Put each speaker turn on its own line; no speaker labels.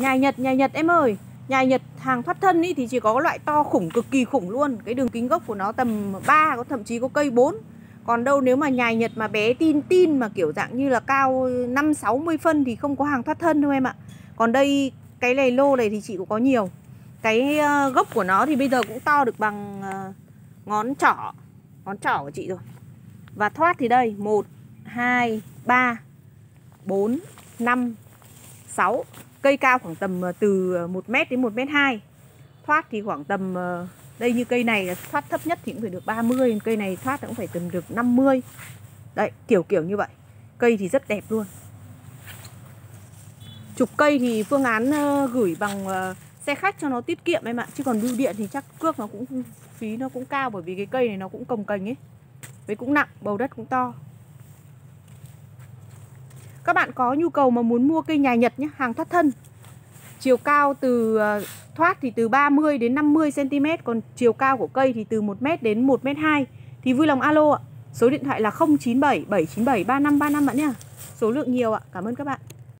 Nhài Nhật, nhài Nhật em ơi. Nhài Nhật hàng thoát thân ý thì chỉ có loại to khủng, cực kỳ khủng luôn. Cái đường kính gốc của nó tầm 3, có thậm chí có cây 4 Còn đâu nếu mà nhài Nhật mà bé tin tin mà kiểu dạng như là cao 5-60 phân thì không có hàng thoát thân đâu em ạ. Còn đây cái này lô này thì chị cũng có nhiều. Cái ờ, gốc của nó thì bây giờ cũng to được bằng ờ, ngón trỏ Ngón trỏ của chị rồi. Và thoát thì đây 1, 2, 3, 4, 5, 6 Cây cao khoảng tầm ờ, từ ờ, 1m đến 1m2 Thoát thì khoảng tầm ờ, Đây như cây này thoát thấp nhất thì cũng phải được 30 Cây này thoát cũng phải tầm được 50 Đấy kiểu kiểu như vậy. Cây thì rất đẹp luôn. Chục cây thì phương án gửi bằng xe khách cho nó tiết kiệm em ạ Chứ còn bưu điện thì chắc cước nó cũng phí nó cũng cao Bởi vì cái cây này nó cũng cồng cành ấy. Với cũng nặng, bầu đất cũng to các bạn có nhu cầu mà muốn mua cây nhà Nhật nhé, hàng thoát thân Chiều cao từ ờ, thoát thì từ 30 đến 50 cm Còn chiều cao của cây thì từ 1m đến 1m2 Thì vui lòng alo ạ. Số điện thoại là 097 797 3535 bạn nhé. Số lượng nhiều ạ, cảm ơn các bạn.